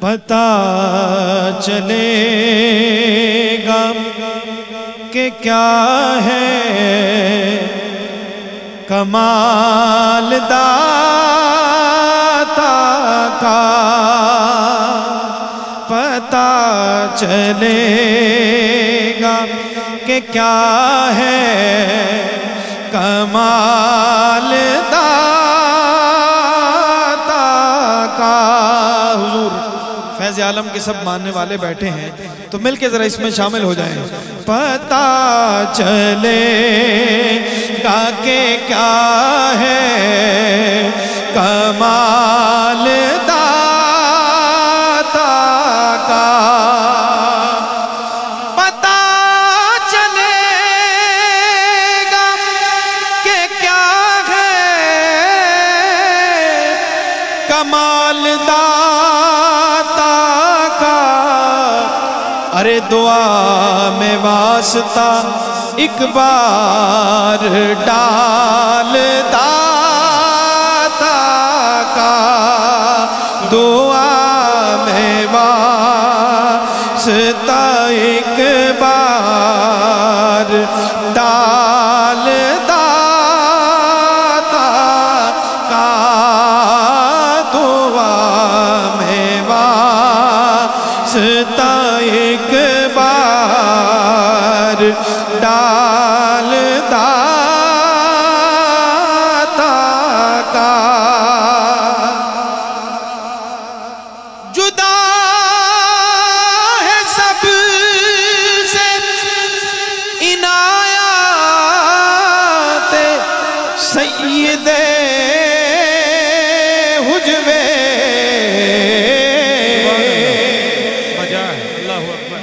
پتا چلے گا کہ کیا ہے کمال داتا کا پتا چلے گا کہ کیا ہے کمال فیض عالم کے سب ماننے والے بیٹھے ہیں، تو مل کے ذرا اس میں شامل ہو جائیں۔ پتا چلے کا کہ کیا ہے کمال۔ ارے دعا میں واسطہ ایک بار ڈال داتا کا دعا میں واسطہ ایک بار ڈال داتا دعا میں واسطہ ایک سید حجوے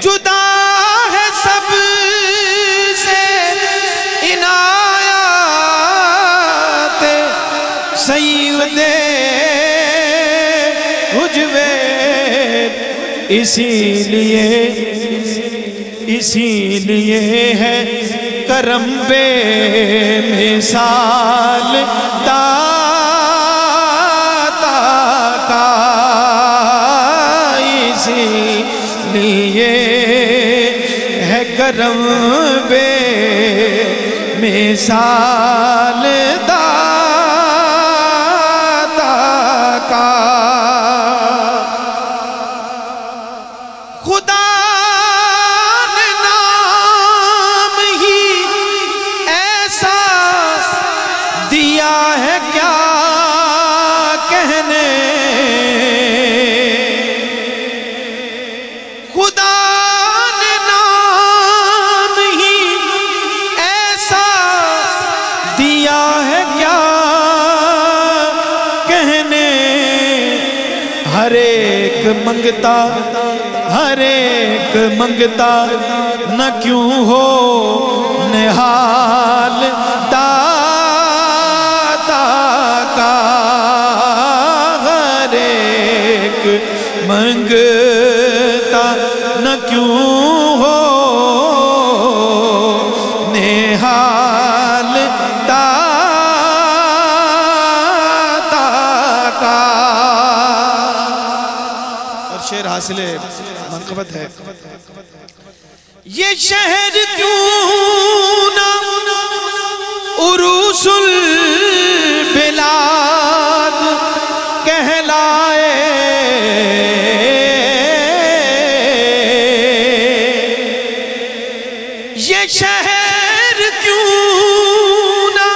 جدا ہے سب سے عنایات سید حجوے اسی لیے اسی لیے ہے کرم بے مثال داتا کا اسی لیے ہے کرم بے مثال منگتا ہر ایک منگتا نہ کیوں ہو نحال داتا کا ہر ایک منگتا۔ حاصل منقبت ہے۔ یہ شہر کیوں نہ عروس البلاد کہلائے؟ یہ شہر کیوں نہ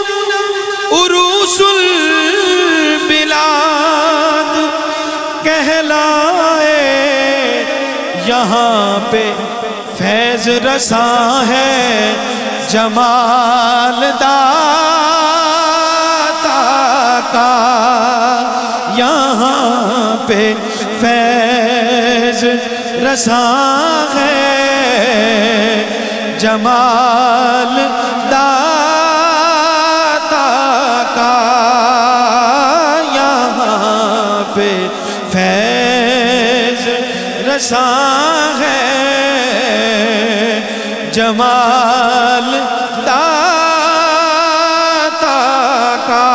عروس البلاد کہلائے؟ یہاں پہ فیض رساں ہے، جمال داتا کا۔ یہاں پہ فیض رساں ہے، جمال داتا جیسا ہے جمال داتا کا۔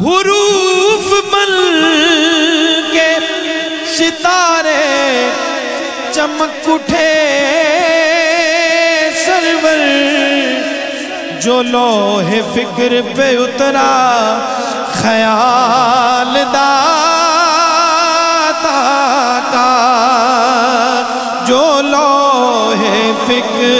حروف مل کے ستارے چمک اٹھے سرور، جو لوہ فکر پہ اترا، خیال لوہ